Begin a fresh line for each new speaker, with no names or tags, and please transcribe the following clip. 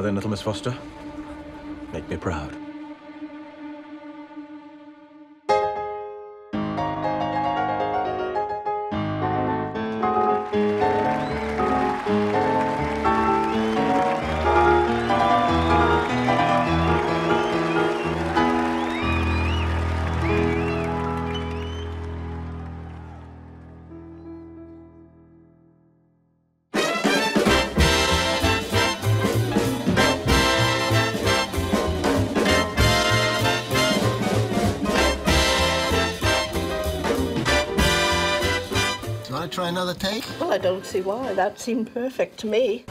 then, little Miss Foster. Make me proud.
Want to try another take?
Well, I don't see why. That seemed perfect to me.